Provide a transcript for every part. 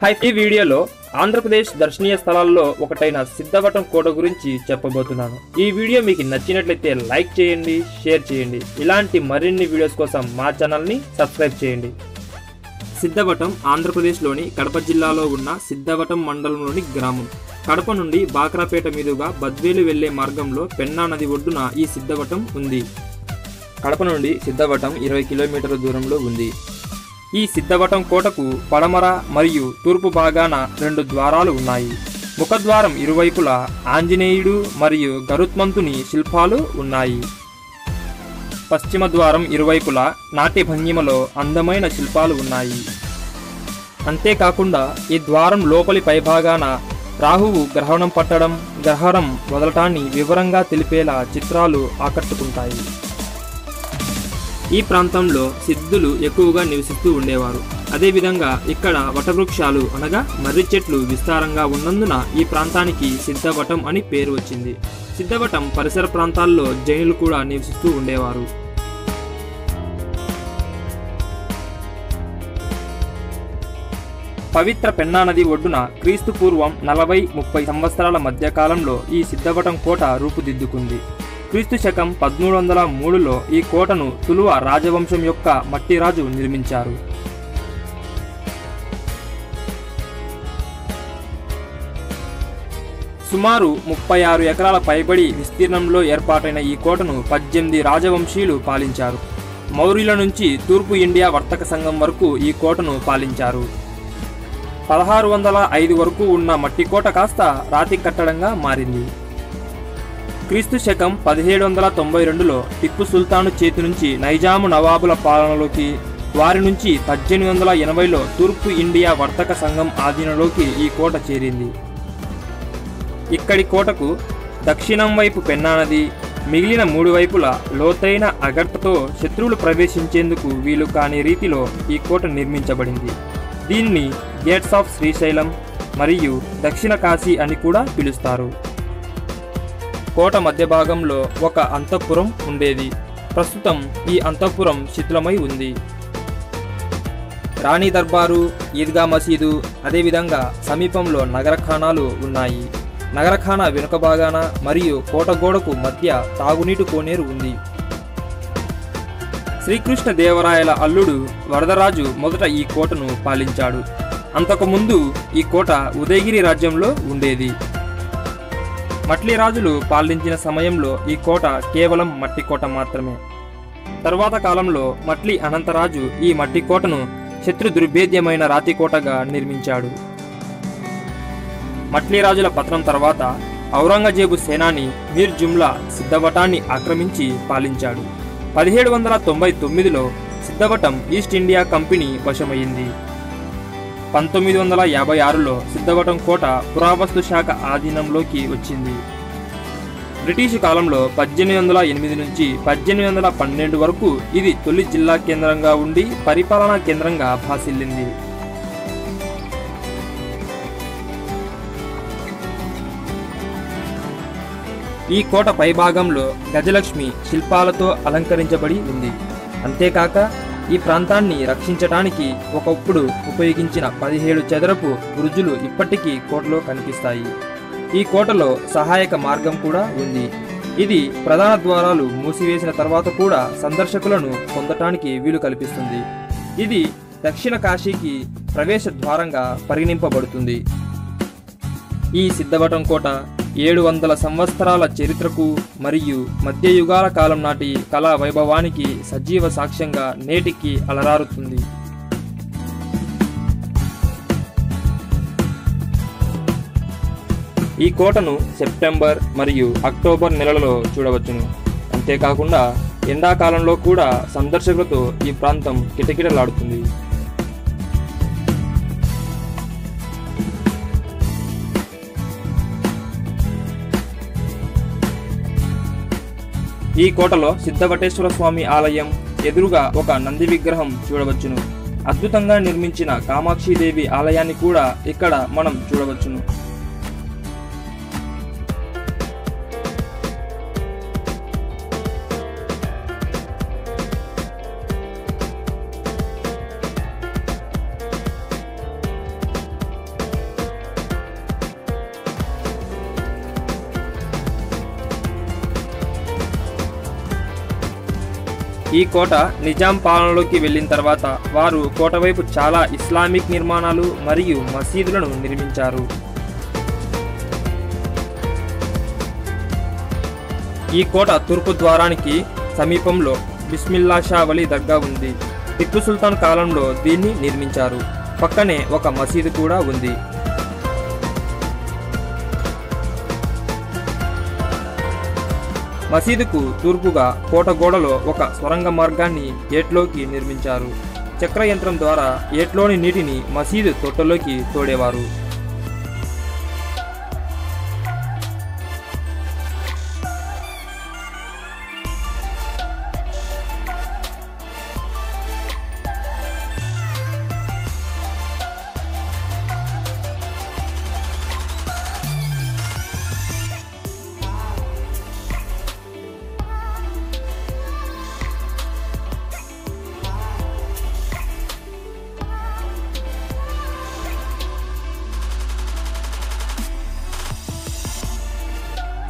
High ఈ వీడియోలో ఆంధ్రప్రదేశ్ దర్శనీయ స్థలాల్లో ఒకటైన సిద్ధవటం కోట గురించి చెప్పబోతున్నాను. ఈ వీడియో మీకు నచ్చినట్లయితే లైక్ చేయండి షేర్ చేయండి. ఇలాంటి మరిన్ని వీడియోస్ కోసం మా ఛానల్ని సబ్స్క్రైబ్ చేయండి. సిద్ధవటం ఆంధ్రప్రదేశ్లోని కడప జిల్లాలో ఉన్న సిద్ధవటం మండలంలోని గ్రామం. కడప నుండి బాక్రాపేట మీదుగా బద్వేలు వెళ్ళే మార్గంలో పెన్నా నది ఒడ్డున ఈ సిద్ధవటం ఉంది. కడప నుండి సిద్ధవటం ఇరవై కిలోమీటర్ల దూరంలో ఉంది. ఈ సిద్ధవటం కోటకు పడమర మరియు తూర్పు భాగాన రెండు ద్వారాలు ఉన్నాయి. ముఖద్వారం ఇరువైపులా ఆంజనేయుడు మరియు గరుత్మంతుని శిల్పాలు ఉన్నాయి. పశ్చిమ ద్వారం ఇరువైపులా నాట్య భంగిమలో అందమైన శిల్పాలు ఉన్నాయి. అంతేకాకుండా ఈ ద్వారం లోపలి పైభాగాన రాహువు గ్రహణం పట్టడం గ్రహణం వదలటాన్ని వివరంగా తెలిపేలా చిత్రాలు ఆకట్టుకుంటాయి. ఈ ప్రాంతంలో సిద్ధులు ఎక్కువగా నివసిస్తూ ఉండేవారు. అదేవిధంగా ఇక్కడ వటవృక్షాలు అనగా మర్రి చెట్లు విస్తారంగా ఉన్నందున ఈ ప్రాంతానికి సిద్ధవటం అని పేరు వచ్చింది. సిద్ధవటం పరిసర ప్రాంతాల్లో జైనులు కూడా నివసిస్తూ ఉండేవారు. పవిత్ర పెన్నా నది ఒడ్డున క్రీస్తు పూర్వం నలభై ముప్పై సంవత్సరాల మధ్య కాలంలో ఈ సిద్ధవటం కోట రూపుదిద్దుకుంది. క్రీస్తు శకం పదమూడు వందల మూడులో ఈ కోటను తులువ రాజవంశం యొక్క మట్టిరాజు నిర్మించారు. సుమారు ముప్పై ఆరు ఎకరాల పైబడి విస్తీర్ణంలో ఏర్పాటైన ఈ కోటను పద్దెనిమిది రాజవంశీయులు పాలించారు. మౌర్యుల నుంచి తూర్పు ఇండియా వర్తక సంఘం వరకు ఈ కోటను పాలించారు. పదహారు వందల ఐదు వరకు ఉన్న మట్టి కోట కాస్త రాతి కట్టడంగా మారింది. క్రీస్తు శకం పదిహేడు వందల తొంభై రెండులో టిప్పు సుల్తాను చేతి నుంచి నైజాము నవాబుల పాలనలోకి వారి నుంచి పద్దెనిమిది వందల ఎనభైలో తూర్పు ఇండియా వర్తక సంఘం ఆధీనంలోకి ఈ కోట చేరింది. ఇక్కడి కోటకు దక్షిణం వైపు పెన్నానది మిగిలిన మూడు వైపుల లోతైన అగర్తతో శత్రువులు ప్రవేశించేందుకు వీలు కాని రీతిలో ఈ కోట నిర్మించబడింది. దీన్ని గేట్స్ ఆఫ్ శ్రీశైలం మరియు దక్షిణ కాశీ అని కూడా పిలుస్తారు. కోట మధ్య భాగంలో ఒక అంతఃపురం ఉండేది. ప్రస్తుతం ఈ అంతఃపురం శిథిలమై ఉంది. రాణి దర్బారు ఈద్గా మసీదు అదేవిధంగా సమీపంలో నగరఖానాలు ఉన్నాయి. నగరఖానా వెనుక భాగాన మరియు కోటగోడకు మధ్య తాగునీటి కోనేరు ఉంది. శ్రీకృష్ణ దేవరాయల అల్లుడు వరదరాజు మొదట ఈ కోటను పాలించాడు. అంతకుముందు ఈ కోట ఉదయగిరి రాజ్యంలో ఉండేది. మట్లి రాజులు పాలించిన సమయంలో ఈ కోట కేవలం మట్టి కోట మాత్రమే. తరువాత కాలంలో మట్లి అనంతరాజు ఈ మట్టి కోటను శత్రు దుర్భేద్యమైన రాతి కోటగా నిర్మించాడు. మట్లి రాజుల పత్రం తర్వాత ఔరంగజేబు సేనాని మీర్ జుమ్లా సిద్ధవటాన్ని ఆక్రమించి పాలించాడు. పదిహేడు వందల తొంభై తొమ్మిదిలో సిద్ధవటం ఈస్ట్ ఇండియా కంపెనీ వశమైంది. పంతొమ్మిది వందల యాభై ఆరులో సిద్ధవటం కోట పురావస్తు శాఖ ఆధీనంలోకి వచ్చింది. బ్రిటిష్ కాలంలో పద్దెనిమిది వందల ఎనిమిది నుంచి పద్దెనిమిది వందల పన్నెండు వరకు ఇది తొలి జిల్లా కేంద్రంగా ఉండి పరిపాలనా కేంద్రంగా భాసిల్లింది. ఈ కోట పైభాగంలో గజలక్ష్మి శిల్పాలతో అలంకరించబడి ఉంది. అంతేకాక ఈ ప్రాంతాన్ని రక్షించటానికి ఒకప్పుడు ఉపయోగించిన పదిహేడు చదరపు బురుజులు ఇప్పటికీ కోటలో కనిపిస్తాయి. ఈ కోటలో సహాయక మార్గం కూడా ఉంది. ఇది ప్రధాన ద్వారాలు మూసివేసిన తర్వాత కూడా సందర్శకులను పొందటానికి వీలు కల్పిస్తుంది. ఇది దక్షిణ కాశీకి ప్రవేశ ద్వారంగా పరిగణింపబడుతుంది. ఈ సిద్ధవటం కోట ఏడు వందల సంవత్సరాల చరిత్రకు మరియు మధ్యయుగాల కాలం నాటి కళా వైభవానికి సజీవ సాక్ష్యంగా నేటికి అలరారుతుంది. ఈ కోటను సెప్టెంబర్ మరియు అక్టోబర్ నెలలలో చూడవచ్చును. అంతేకాకుండా ఎండాకాలంలో కూడా సందర్శకులతో ఈ ప్రాంతం కిటకిటలాడుతుంది. ఈ కోటలో సిద్ధవటేశ్వర స్వామి ఆలయం ఎదురుగా ఒక నంది విగ్రహం చూడవచ్చును. అద్భుతంగా నిర్మించిన కామాక్షిదేవి ఆలయాన్ని కూడా ఇక్కడ మనం చూడవచ్చును. ఈ కోట నిజాం పాలనలోకి వెళ్ళిన తర్వాత వారు కోట వైపు చాలా ఇస్లామిక్ నిర్మాణాలు మరియు మసీదులను నిర్మించారు. ఈ కోట తూర్పు ద్వారానికి సమీపంలో బిస్మిల్లా షా వలి దర్గా ఉంది. టిప్పు సుల్తాన్ కాలంలో దీన్ని నిర్మించారు. పక్కనే ఒక మసీదు కూడా ఉంది. మసీదుకు తూర్పుగా కోట గోడలో ఒక సొరంగ మార్గాన్ని ఏట్లోకి నిర్మించారు. చక్ర యంత్రం ద్వారా ఏట్లోని నీటిని మసీదు తొట్టలోకి తోడేవారు.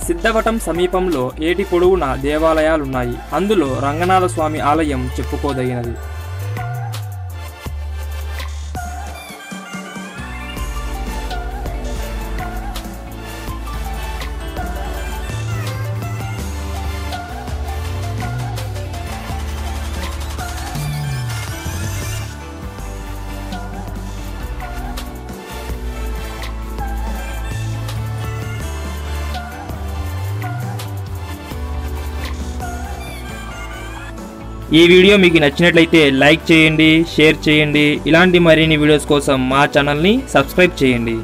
సిద్ధవటం సమీపంలో ఏటి పొడవున దేవాలయాలున్నాయి. అందులో రంగనాథ స్వామి ఆలయం చెప్పుకోదగినది. ఈ వీడియో మీకు నచ్చినట్లయితే లైక్ చేయండి షేర్ చేయండి. ఇలాంటి మరిన్ని వీడియోస్ కోసం మా ఛానల్ని సబ్స్క్రైబ్ చేయండి.